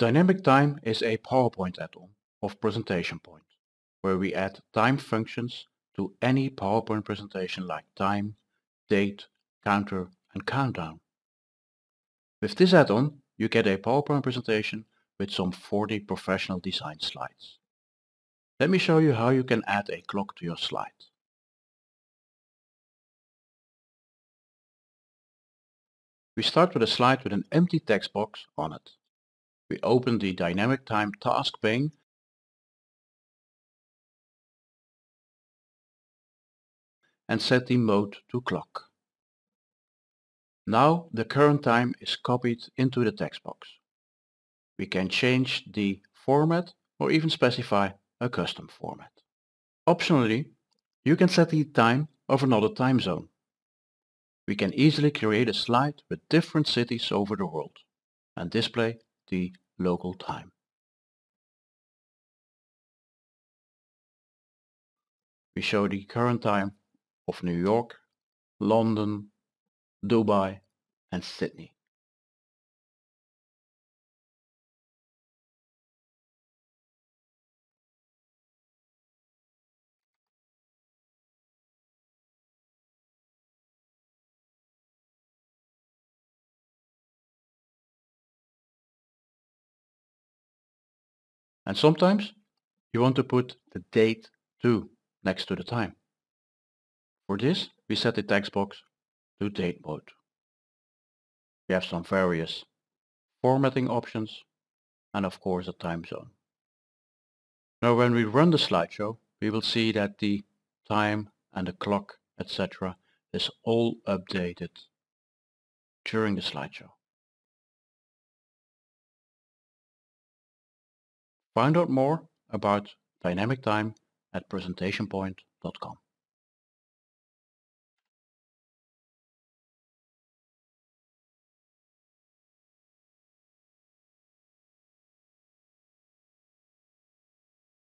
Dynamic Time is a PowerPoint add-on of Presentation Point, where we add time functions to any PowerPoint presentation like time, date, counter and countdown. With this add-on, you get a PowerPoint presentation with some 40 professional design slides. Let me show you how you can add a clock to your slide. We start with a slide with an empty text box on it. We open the Dynamic Time task pane and set the mode to clock. Now the current time is copied into the text box. We can change the format or even specify a custom format. Optionally, you can set the time of another time zone. We can easily create a slide with different cities over the world and display the local time. We show the current time of New York, London, Dubai and Sydney. And sometimes you want to put the date too next to the time. For this we set the text box to date mode. We have some various formatting options and of course a time zone. Now when we run the slideshow we will see that the time and the clock etc is all updated during the slideshow. Find out more about Dynamic Time at presentationpoint.com.